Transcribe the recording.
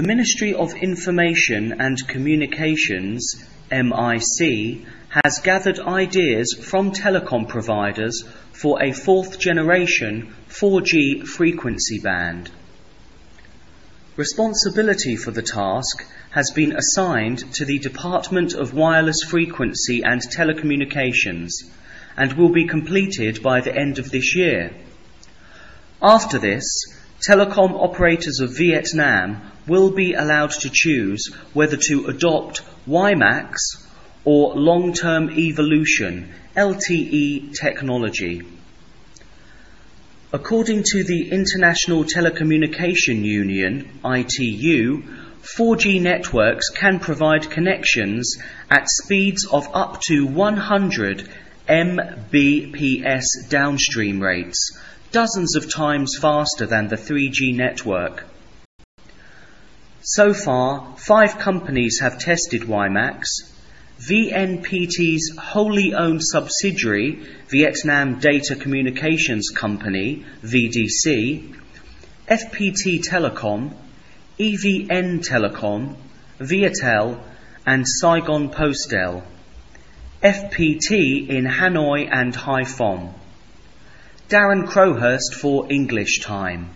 The Ministry of Information and Communications, MIC, has gathered ideas from telecom providers for a fourth generation 4G frequency band. Responsibility for the task has been assigned to the Department of Wireless Frequency and Telecommunications and will be completed by the end of this year. After this, telecom operators of Vietnam will be allowed to choose whether to adopt WiMAX or long-term evolution LTE technology. According to the International Telecommunication Union, ITU, 4G networks can provide connections at speeds of up to 100 Mbps downstream rates, dozens of times faster than the 3G network. So far, five companies have tested WiMAX, VNPT's wholly owned subsidiary, Vietnam Data Communications Company, VDC, FPT Telecom, EVN Telecom, Viettel, and Saigon Postel. FPT in Hanoi and Haiphong. Darren Crowhurst for English Time.